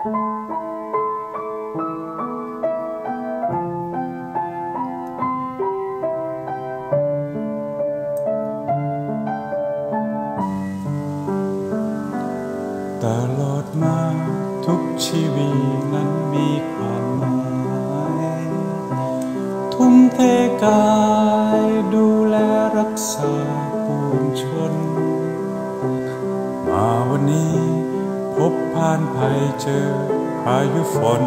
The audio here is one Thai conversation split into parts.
ตลอดมาทุกชีวิตนั้นมีความหมายทุ่มเทกายดูแลรักษาปวงชน มาวันนี้านภัยเจอพายุฝน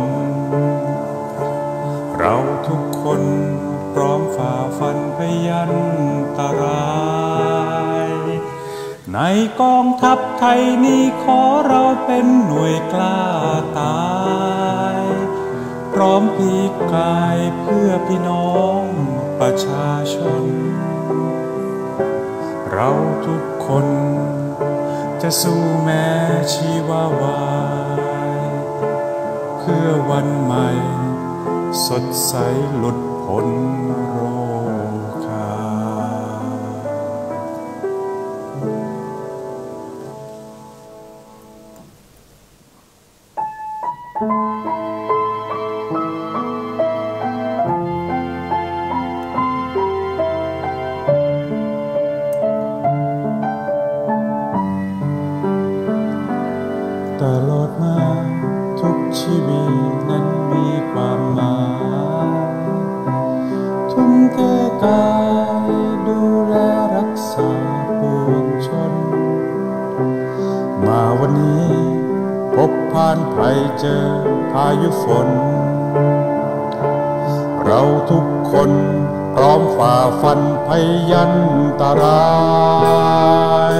เราทุกคนพร้อมฝ่าฟันพยันตราย ในกองทัพไทยนี้ขอเราเป็นหน่วยกล้าตาย พร้อมพีกายเพื่อพี่น้องประชาชน เราทุกคน จะสู้แม้ชีวาวาย เพื่อวันใหม่ สดใสหลุดพ้นโรคา กายดูแลรักษาปวงชน มาวันนี้พบผ่านภัยเจอพายุฝน เราทุกคนพร้อมฝ่าฟันพยันตราย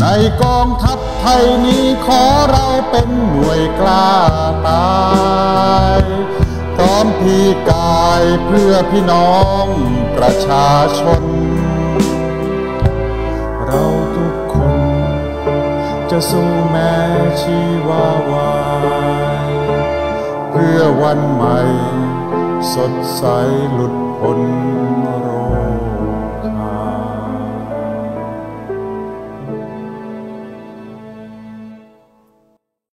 ในกองทัพไทยนี้ขอเราเป็นหน่วยกล้าตาย พร้อมพีกา เพื่อพี่น้องประชาชน เราทุกคนจะสู้แม้ชีวาวาย เพื่อวันใหม่ สดใสหลุดพ้นร